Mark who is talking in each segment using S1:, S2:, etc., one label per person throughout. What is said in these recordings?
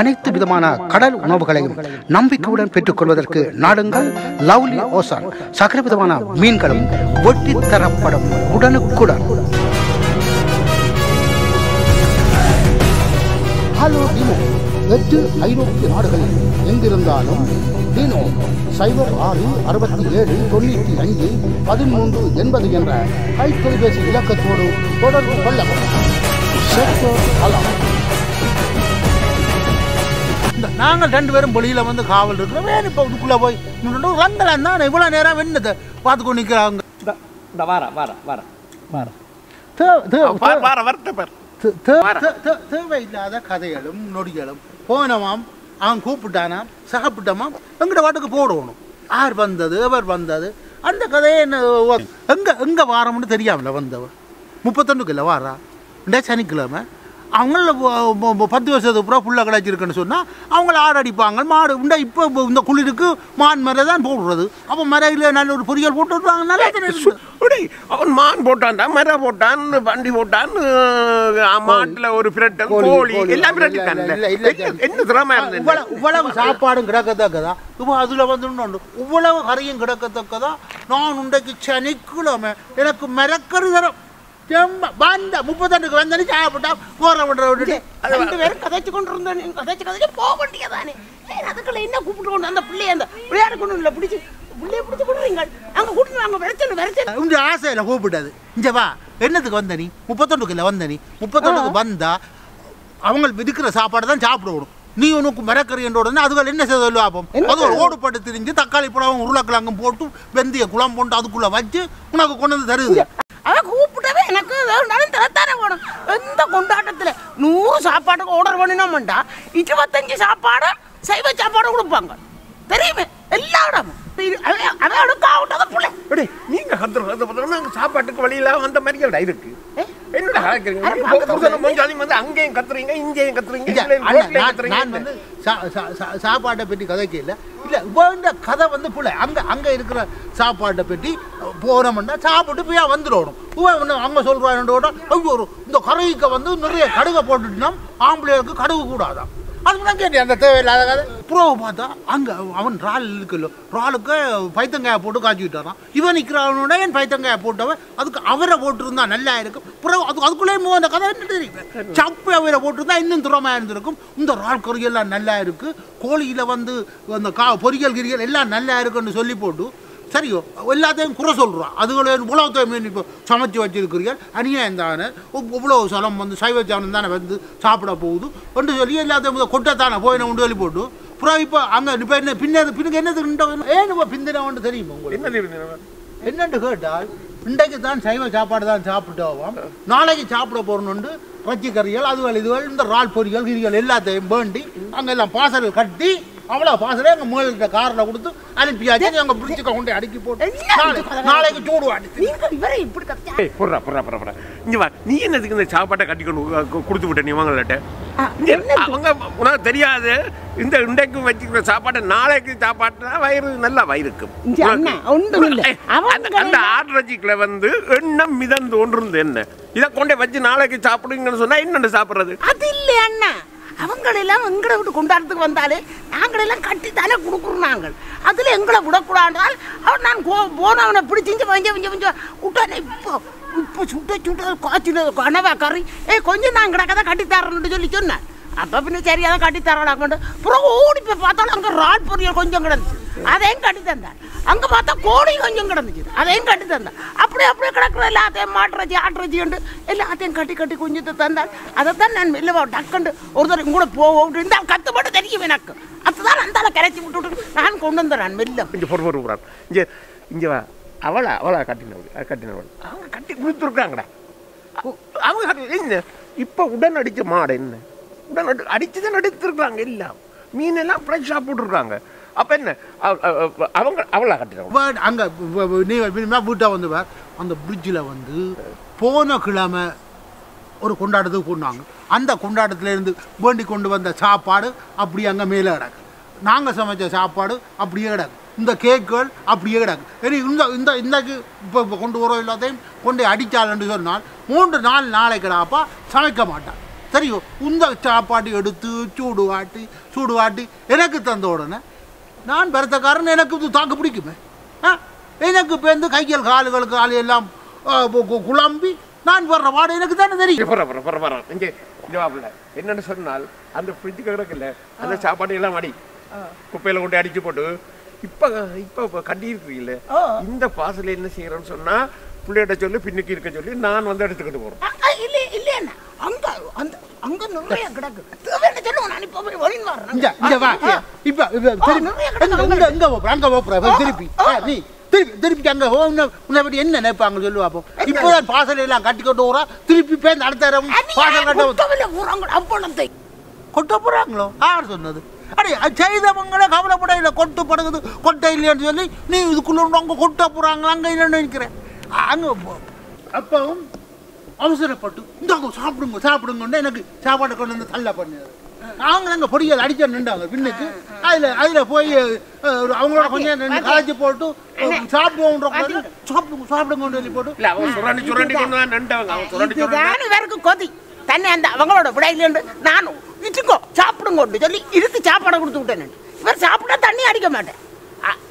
S1: அனைத்து விதமான கடல் உணவுகளையும் நம்பிக்கையுடன் பெற்றுக்கொள்வதற்கு நாடுங்கள். Lovely ocean. சகல விதமான மீன்களும் ஒட்டி தரப்படும் உடனுக்குடன். ஹலோ டிமோ எட்டு ஐரோப்பிய நாடுகளில் எங்கிருந்தாலும் டினோ சைபர் ஆறு அறுபத்தி ஏழு தொண்ணூற்றி ஐந்து பதிமூன்று எண்பது என்ற கைத்தொலைபேசி இலக்கத்தோடு தொடர்பு கொள்ளவும். செக்டர் அலாம்
S2: நாங்கள் ரெண்டு பேரும் வெளியில வந்து காவல் இருக்கிறோம். வேறு இப்போ இதுக்குள்ள போய் ரங்கலாம் தான் இவ்வளோ நேரம் வெண்ணத்தை பார்த்துக்கொண்டு நிற்கிறாங்க
S3: இந்த வார வார வார. வார.
S2: தே- தே-
S3: பார் வார வரட்ட பார்.
S2: தே- தே- தே- தே- தேவையில்லாத கதைகளும் நொடிகளும். போனவாம் அவன் கூப்பிட்டானாம் சாப்பிட்டமாம் எங்கிட்ட வாட்டுக்கு போடணும். யார் வந்தது எவர் வந்தது? அந்த கதையை என்ன எங்க எங்க வாரம்னு தெரியாமல வந்தவன். முப்பத்தொன்னுக்கு இல்லை வாரா. இந்த சனிக்கிழமை. அவங்கள பத்து வருஷத்துக்கு அப்புறம் புள்ள கிடச்சிருக்குன்னு சொன்னால் அவங்கள ஆடு அடிப்பாங்க. மாடு உண்டா இப்போ இந்த குளிருக்கு மான் மரை தான் போடுறது. அப்போ மரையில் நல்ல ஒரு பொரியல் போட்டு விட்றாங்க நல்லா தானே
S3: அவன் மான் போட்டான்டா மர போட்டான் வண்டி போட்டான் மாட்டுல ஒரு பிரட்டல்
S2: கோழி.
S3: எல்லாம் என்ன- திறமை இருந்தது?
S2: இவ்வளவு சாப்பாடும் கிடக்கத்தக்கதா? இப்போ அதில் வந்து இவ்வளவு கறியும் கிடக்கத்தக்கதா? நான் உண்டைக்கு சனிக்கிழமை எனக்கு மிரக்கரு தரம். செம்ம வந்த முப்பத்தெண்டுக்கு வந்தனு சாப்பிட்டா போற விடுற விட்டுட்டு
S4: ரெண்டு பேரும் கதைச்சு கொண்டு இருந்தோம் நீங்க கதைச்சு கதைச்சு போக வேண்டியதானே அதுக்குள்ள என்ன கூப்பிட்டு கொண்டு அந்த பிள்ளைய அந்த விளையாடு கொண்டு இல்லை பிடிச்சி பிள்ளைய பிடிச்சி விடுறீங்க அங்க கூட்டிட்டு வாங்க விளைச்சல் விளைச்சல்
S2: உங்க ஆசையில கூப்பிட்டது. இங்க வா. என்னத்துக்கு வந்த நீ? முப்பத்தொண்டுக்கு இல்லை வந்த நீ. முப்பத்தொண்டுக்கு வந்தா அவங்க விதிக்கிற சாப்பாடு தான் சாப்பிடணும். நீ உனக்கு மிரக்கறின்ற உடனே அதுகள் என்ன செய்ய சொல்லுவாப்போம் அது ஒரு ஓடுபட்டு திரிஞ்சு தக்காளி பழம் உருளைக்கிழங்கும் போட்டு வெந்தய குழம்பு போட்டு அதுக்குள்ள வச்சு உனக்கு கொண்டு வந்து தருது.
S4: நூறு சாப்பாட்டுக்கு ஆர்டர் பண்ணினோம்டா இருபத்தஞ்சு சாப்பாடு சைவ சாப்பாடு கொடுப்பாங்க. தெரியுமே? எல்லா இடமும் அவன் அவன் காவிட்டத பிள்ளை.
S3: உடை, நீங்க கத்துற கத்து சாப்பாட்டுக்கு வழியில வந்த மாதிரி இருக்கு என்னடா கலக்கிறீங்க வந்து அங்கேயும் கத்துறீங்க இங்கேயும் கத்துறீங்க
S2: சாப்பாட்டை பற்றி கதைக்கு இல்லை இல்லை வேண்ட கதை வந்து பிள்ளை. அங்கே அங்கே இருக்கிற சாப்பாட்டை பெட்டி போகிறோம்னா சாப்பிட்டு போய் வந்துடணும். இவன் ஒன்று அங்கே சொல்கிறான் ஐயோ இந்த கரைக்கு வந்து நிறைய கடுகை போட்டுட்டுனா ஆம்பளைகளுக்கு கடுகு கூடாதான் அதுக்கு தான் கேட்டேன் அந்த தேவையில்லாத கதை? ப்ரோவை பார்த்தா அங்கே அவன் ரால் இருக்குல்ல ராலுக்கு பைத்தங்காயை போட்டு காய்ச்சி விட்டாரான் இவன் நிற்கிறவனோட என் பைத்தங்காயை போட்டவன் அதுக்கு அவரை போட்டிருந்தா நல்லா இருக்கும். புறவு அது அதுக்குள்ளேயும் அந்த கதை என்ன தெரியும்? சப்பு அவரை போட்டிருந்தா இன்னும் துரமாக இருந்திருக்கும். இந்த ரால் கறி எல்லாம் நல்லா இருக்குது கோழியில் வந்து அந்த கா பொரியல் கிரியல் எல்லாம் நல்லா இருக்குன்னு சொல்லி போட்டு சரியோ எல்லாத்தையும் குறை சொல்கிறான் அதுகளை உலகத்தை இப்போ சமைச்சு வச்சிருக்கிறீர்கள் அநியாயம் தானே. இவ்வளோ சலம் வந்து சைவ ஜானம் தானே வந்து சாப்பிட போகுது. என்று சொல்லி எல்லாத்தையும் கொட்டைத்தானே போயின உண்டு சொல்லி போட்டு. அப்புறம் இப்போ அங்கே இப்போ என்ன பின்னது பின்னுக்கு என்னது ஏன் இப்போ பிந்தினவன்ட்டு தெரியுமா உங்களுக்கு?
S3: என்ன தெரியுது
S2: என்னன்னு கேட்டால் இன்றைக்கு தான் சைவ சாப்பாடு தான் சாப்பிட்டோம். நாளைக்கு சாப்பிட போறணுண்டு பச்சை கறிகள் அதுகள் இதுகள் இந்த ரால் பொரிகள் கிரிகள் எல்லாத்தையும் வேண்டி அங்கே எல்லாம் பாசல் கட்டி அவ்வளோ பாசலே எங்கள் மேல்கிட்ட காரில் கொடுத்து அனுப்பியாச்சு அங்கே பிடிச்சிக்க கொண்டு அடுக்கி போட்டு. நாளை- நாளைக்கு சூடு அடிச்சு
S4: நீங்க
S3: இங்க வா. நீ என்னதுக்கு இந்த சாப்பாட்டை கட்டி கொண்டு கொடுத்து விட்ட நீ வாங்கலட்ட அவங்க உனக்கு தெரியாது. இந்த இன்றைக்கு வச்சுக்கிற சாப்பாட்டை நாளைக்கு சாப்பாட்டுனா வயிறு நல்லா வயிறுக்கும். அந்த ஆட்ரஜிக்கில் வந்து எண்ணம் மிதந்து ஒன்றுந்து என்ன? இதை கொண்டே வச்சு நாளைக்கு சாப்பிடுங்கன்னு சொன்னா என்னென்ன சாப்பிட்றது.
S4: அது இல்லை அண்ணா. அவங்களெல்லாம் எங்களை விட்டு கொண்டாடுறதுக்கு வந்தாலே நாங்களெல்லாம் கட்டித்தானே கொடுக்குறோம் நாங்கள். அதில் எங்களை விடக்கூடாதால் அவன் நான் கோ போனவனை பிடிச்சிஞ்சு வஞ்ச வஞ்ச வஞ்ச விட்டானே இப்போ இப்போ சுட்ட சுட்ட காய்ச்சினது கனவா கறி. ஏ கொஞ்சம் நான் கிடக்க தான் தரேன்னு சொல்லி சொன்னேன். அப்போ பின்ன சரியாக தான் கட்டி தரலாக்கண்டு பிறகு ஓடி போய் பார்த்தாலும் அங்கே ராட் பொரியல் கொஞ்சம் கிடந்துச்சு. அதையும் கட்டி தந்தார். அங்கே பார்த்தா கோழி கொஞ்சம் கிடந்துச்சு. அதையும் கட்டி தந்தார். அப்படியே அப்படியே கிடக்குற எல்லாத்தையும் மாட்டுறச்சி ஆட்டுறச்சி உண்டு எல்லாத்தையும் கட்டி கட்டி கொஞ்சத்தை தந்தார். அதைத்தான் நான் மெல்லவா டக்குண்டு ஒரு தடவை கூட போவோம் இருந்தால் கத்துப்பட்டு தெரியும் எனக்கு. அதுதான் அந்த கரைச்சி விட்டுட்டு நான் கொண்டு வந்துடுறேன் மெல்ல.
S3: இங்கே பொறு பொறு இங்கே இங்கே வா. அவளா அவளா கட்டினவள் கட்டினவள். அவங்க கட்டி கொடுத்துருக்காங்கடா அவங்க என்ன? இப்போ உடன் அடித்த மாடு என்ன? உடன் அடி அடித்து தான் எடுத்துருக்காங்க எல்லாம். மீன் எல்லாம் ஃப்ரெஷ்ஷாக போட்டிருக்காங்க. அப்போ என்ன? அவங்க அவளா கட்டினவள்
S2: அங்கே நீ வீட்டை வந்து அந்த பிரிட்ஜில் வந்து போன கிழமை ஒரு கொண்டாட்டத்துக்கு கொண்டாங்க அந்த கொண்டாட்டத்திலேருந்து வேண்டி கொண்டு வந்த சாப்பாடு அப்படியே அங்கே மேலே கிடக்கு. நாங்கள் சமைச்ச சாப்பாடு அப்படியே கிடக்கு. இந்த கேக்குகள் அப்படியே கிடக்கு. சரி இந்த இந்த இன்றைக்கு இப்போ இப்போ கொண்டு வரோம் எல்லாத்தையும் கொண்டு அடித்தாள்னு சொன்னால் மூன்று நாள் நாளை கிடாப்பா சமைக்க மாட்டான். சரியோ? இந்த சாப்பாடு எடுத்து சூடு வாட்டி சூடு வாட்டி எனக்கு தந்த உடனே நான் பெருத்தக்காரன் எனக்கு இது தாக்கு பிடிக்குமே? ஆ? எனக்கு இப்போ வந்து கைகள் காலுகள் காலு எல்லாம் குழம்பி நான் வர்ற வாடை எனக்கு தானே தெரியும்.
S3: பர பர பர பர இங்கே இங்கே வாப்பில்ல என்னன்னு சொன்னால் அந்த ஃப்ரிட்ஜுக்கு கிடக்குல்ல அந்த சாப்பாடு எல்லாம் அடி குப்பையில கொண்டு அடிச்சு போட்டு இப்ப இப்ப கட்டி இருக்கீங்கல்ல
S4: ஓ.
S3: இந்த பாசல என்ன செய்யறேன்னு சொன்னா பிள்ளைகிட்ட சொல்லி பின்னுக்கு இருக்க சொல்லி நான் வந்து எடுத்துக்கிட்டு
S4: அ, இல்ல இல்லையா அங்க அந்த அங்க நிறைய கிடக்கு. தேவையான சொல்லுங்க நான் இப்போ போய் ஒளிந்து வரேன்.
S2: இங்க இங்க வா இப்ப இப்ப திருப்பி போற அங்க போற நீ திருப்பி திருப்பி அங்க போ. உன்னை பத்தி என்ன நினைப்பாங்க அப்போ இப்போதான் பாசல் எல்லாம் கட்டி கொண்டு வரா திருப்பி பேருந்து அடுத்த பாசல் கட்ட
S4: அப்பணத்தை.
S2: கொட்ட போறாங்களோ? யார் சொன்னது? அடே செய்தவங்களே கவலைப்பட இல்லை கொட்டு படுகுது. கொட்டை இல்லைன்னு சொல்லி நீ இதுக்குள்ள அங்க கொட்ட போறாங்களா அங்க இல்லைன்னு நினைக்கிறேன் அங்க அப்பவும் அவசரப்பட்டு இந்தாங்க சாப்பிடுங்க சாப்பிடுங்கன்னு எனக்கு சாப்பாடு கொண்டு வந்து தள்ள பண்ணது அவங்க அங்கே பொடிகள் அடிக்க நின்றாங்க பின்னுக்கு. அதில் அதில் போய் அவங்களோட கொஞ்சம் நின்று களைச்சி போட்டு சாப்பிடுவோன்ற சாப்பிடுங்க சாப்பிடுங்கன்னு சொல்லி போட்டு
S3: இல்ல சுரண்டி சுரண்டி கொண்டு தான் நின்றவங்க சுரண்டி சுரண்டி
S4: கொதி. தன்னை அந்த அவங்களோட விடையிலேருந்து நான் இட்டுக்கோ சாப்பிடுங்கோட்டு சொல்லி இழுத்து சாப்பாடை கொடுத்து விட்டேன் இவர் சாப்பிட்டா தண்ணி அடிக்க மாட்டேன்.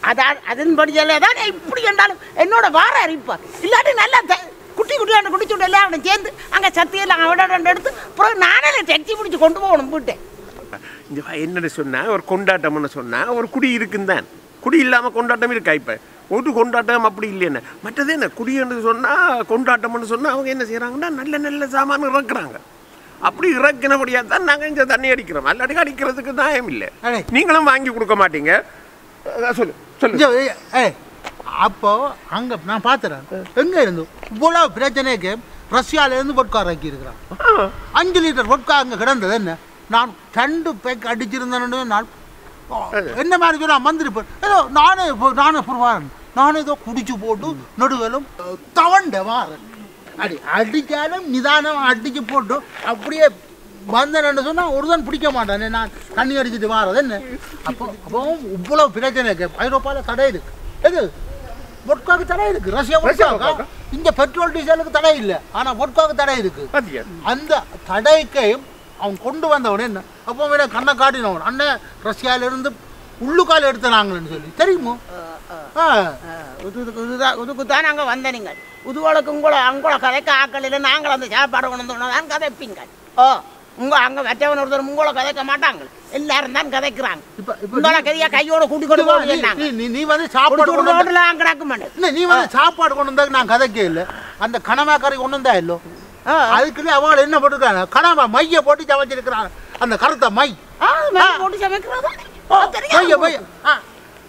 S4: அதான் அதன்படியால தான் இப்படி என்றாலும் என்னோட வார அரிப்பா. இல்லாட்டி நல்லா குட்டி குட்டியாண்டு குடிச்சு விடல அவனை சேர்ந்து அங்கே சத்தியெல்லாம் அவட ரெண்டு எடுத்து அப்புறம் நானே டெக்ஸி பிடிச்சி கொண்டு போகணும் போயிட்டேன்
S3: இந்த என்னன்னு சொன்னா? ஒரு கொண்டாட்டம்னு சொன்னா ஒரு குடி இருக்குன்னு தான். குடி இல்லாம கொண்டாட்டம் இருக்கா இப்ப? ஒரு கொண்டாட்டம் அப்படி இல்லைன்னு. மற்றது என்ன? குடின்னு சொன்னா கொண்டாட்டம்னு சொன்னா அவங்க என்ன செய்யறாங்கன்னா நல்ல நல்ல சாமான் இறக்குறாங்க. அப்படி இறக்கினபடியா தான் நாங்க இந்த தண்ணி அடிக்கிறோம். அல்லாட்டி அடிக்கிறதுக்கு நியாயம் இல்லை.
S2: அடே.
S3: நீங்களும் வாங்கி கொடுக்க மாட்டீங்க. அதான் சொல்லு சொல்லு.
S2: ஏய், அப்போ அங்க நான் பார்த்துறேன் எங்க இருந்து இவ்வளவு பிரச்சனைக்கு ரஷ்யால இருந்து பொட்கா இறக்கி இருக்கிறான். அஞ்சு லிட்டர் பொட்கா அங்க கிடந்தது. என்ன? நான் ரெண்டு பேக் அடிச்சிருந்தேன்னு நான் என்ன மாதிரி சொல்ல மந்திரிப்பேன் ஏதோ நானே நானே புரிவாரன் நானே ஏதோ குடிச்சு போட்டு நடுவலும் தவண்ட வாரன். அடி அடிச்சாலும் நிதானம் அடிச்சு போட்டு அப்படியே வந்தேன்னு சொன்னா ஒருதான் பிடிக்க மாட்டானே. நான் தண்ணி அடிச்சிட்டு வாரது என்ன? அப்போ அப்போ இவ்வளவு பிரச்சனை இருக்கு ஐரோப்பால தடை இருக்கு எது? பொட்காக்கு தடை இருக்கு. Russia
S3: vodka?
S2: இங்க பெட்ரோல் டீசலுக்கு தடை இல்லை. ஆனா பொட்காக்கு தடை இருக்கு.
S3: பாத்தியா
S2: அந்த தடைக்கையும் அவன் கொண்டு வந்தவன் என்ன? அப்போ வேற கண்ணை காட்டினவன். அண்ணன் ரஷ்யால இருந்து உள்ளுக்கால் எடுத்தனாங்கன்னு சொல்லி. தெரியுமோ?
S4: உதுக்கு தான் நாங்கள் வந்த நீங்கள். உதுவளுக்கு உங்களை அங்குள்ள கதைக்க ஆக்கள் இல்லை. நாங்கள் அந்த சாப்பாடு கொண்டு வந்தோம் தான் கதைப்பீங்க ஓ உங்க அங்க வச்சவன் ஒருத்தர் உங்களை கதைக்க மாட்டாங்க. எல்லாரும் தான் கதைக்கிறாங்க.
S2: இப்ப இப்ப
S4: உங்களை கதையா கையோட கூட்டி கொண்டு
S2: நீ-
S4: போய்
S2: நீ- வந்து சாப்பாடு
S4: கொடுத்து
S2: கொண்டு வந்த-
S4: ரோட்ல கிடக்க மாட்டேன்
S2: நீ வந்து சாப்பாடு கொண்டு வந்தா நான் கதைக்க இல்ல. அந்த கனவா கறி கொண்டு வந்தா இல்லோ அதுக்குள்ளே அவங்க என்ன போட்டுருக்காங்க? கனவா மைய போட்டு சமைச்சிருக்கிறாங்க அந்த கருத்த மை.
S4: போட்டு சமைக்கிறதா
S2: மைய மைய ஆ,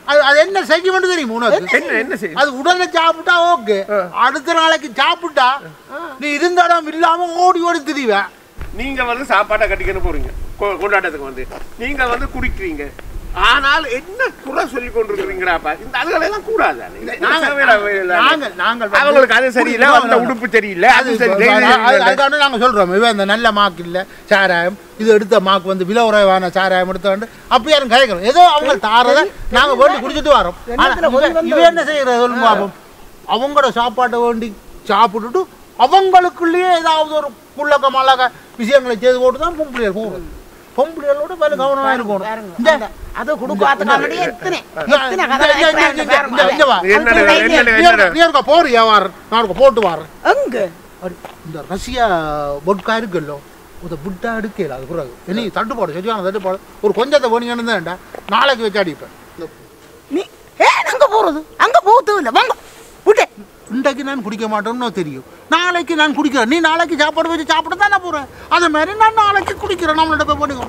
S2: அது அது என்ன செய்ய மட்டும் தெரியும் உனக்கு?
S3: என்ன என்ன செய்யும்?
S2: அது உடனே சாப்பிட்டா ஓகே. அடுத்த நாளைக்கு சாப்பிட்டா நீ இருந்த இடம் இல்லாம ஓடி ஓடி திரிவ.
S3: நீங்க வந்து சாப்பாட்டை கட்டிக்கணும் போறீங்க. கொ- கொண்டாட்டத்துக்கு வந்து. நீங்க வந்து குடிக்கிறீங்க. ஆனால் என்ன குறை சொல்லி கொண்டிருக்கிறீங்கடாப்பா? இந்த அதுகளெல்லாம் கூடாது.
S2: நாங்க நாங்கள் வந்து-
S3: அவங்களுக்கு அது சரியில்லை அந்த உடுப்பு சரியில்லை அது
S2: அது
S3: சரி
S2: அது- அது- அதுக்காண்டி நாங்க சொல்றோம். இவன் இந்த நல்ல மாக்கு இல்ல சாராயம். இது எடுத்த மாக்கு வந்து விலை உறைவான சாராயம் எடுத்த வந்து அப்படி யாரும் கேட்கறோம் ஏதோ அவங்க தாரத நாங்க வேண்டி குடிச்சிட்டு வரோம். இவன் என்ன செய்யறது சொல்லுங்க பாப்போம். அவங்களோட சாப்பாட்டை வேண்டி சாப்பிட்டுட்டு அவங்களுக்குள்ளேயே ஏதாவது ஒரு புள்ளக்க மல்லக்க விஷயங்களை செய்து போட்டு தான் பொம்பளையர் போகும் பொம்பளைகளோட வேலை கவனமா இருக்கணும். இந்த
S4: அது கொடுக்காத்துக்காமடி எத்தனை எத்தனை கதை
S2: வா. நீ? இருக்க- போறியா வியாபாரம் நான் இருக்க போட்டு வாரேன்
S4: எங்க?
S2: இந்த ரஷ்யா பொட்கா இருக்குல்லோ ஒரு புட்டா எடுக்கல அது பிறகு. இனி தட்டுப்பாடு சரியான தட்டுப்பாடு. ஒரு கொஞ்சத்தை போனீங்கன்னு தான் நாளைக்கு வச்சு அடிப்பேன்.
S4: நீ ஏன் அங்க போறது? அங்க போகிறது இல்ல. வாங்க. விட்டு
S2: இன்றைக்கு நான் குடிக்க மாட்டேன்னு தெரியும். நாளைக்கு நான் குடிக்கிறேன். நீ நாளைக்கு சாப்பாடு வச்சு சாப்பிட தானே போகிறேன் அதே மாதிரி நான் நாளைக்கு குடிக்கிறேன். நம்மளோட போய் பண்ணிக்கோ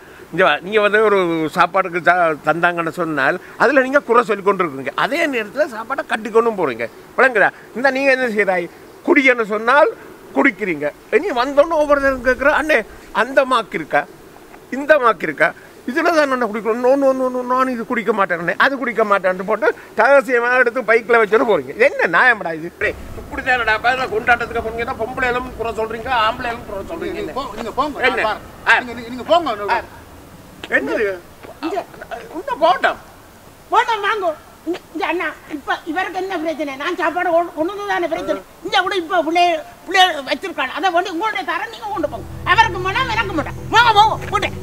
S3: நீங்கள் வந்து ஒரு சாப்பாடுக்கு சா- தந்தாங்கன்னு சொன்னால் அதில் நீங்கள் குறை சொல்லி கொண்டு இருக்கீங்க அதே நேரத்தில் சாப்பாடை கட்டிக்கொண்டும் போகிறீங்க விளங்குதா? இந்த நீங்க என்ன செய்கிறாய் குடிக்கன்னு சொன்னால் குடிக்கிறீங்க. இனி வந்தோன்னு ஒவ்வொருத்தரும் கேட்குற அண்ணே அந்த மாக்கு இருக்கா? இந்த மாக்கு இருக்கா? இதில் தான் நான் குடிக்கணும்? நோ நோ நோ நோ நான் இது குடிக்க மாட்டேன் அது குடிக்க மாட்டேன்னு போட்டு ரகசியமாக எடுத்து பைக்கில் வச்சுட்டு போறீங்க. இது என்ன நியாயம்டா இது? இப்படி தானடா பதில் கொண்டாட்டத்துக்கு போனீங்கன்னா பொம்பளைகளும் குறை சொல்றீங்க ஆம்பளைகளும் குறை சொல்றீங்க. என்ன?
S2: நீங்க போங்க
S3: என்ன?
S2: நான் பாரேன்.
S3: ஆ.
S2: நீங்க- நீங்க போங்க
S3: என்னது? இன்னும் போட்டோம்
S4: போட்டோம் வாங்கோ. இங்க அண்ணா இப்ப இவருக்கு என்ன பிரச்சனை? நான் சாப்பாடு வந்து தானே பிரச்சனை. இந்த கூட இப்ப பிள்ளை பிள்ளை வச்சிருக்காங்க. அதை கொண்டு உங்களுடைய தரம் நீங்க கொண்டு போங்க. அவருக்கு மனம் எனக்கு மடம் வாங்க போவோம் போட்டேன்